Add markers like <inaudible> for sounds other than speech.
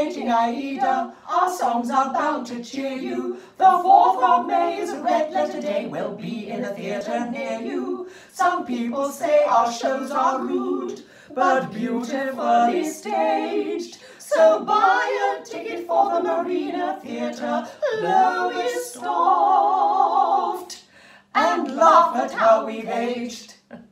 celebrating Aida. Our songs are bound to cheer you. The 4th of May is a red letter day. We'll be in the theatre near you. Some people say our shows are rude, but beautifully staged. So buy a ticket for the Marina Theatre, Lowestoft, and laugh at how we've aged. <laughs>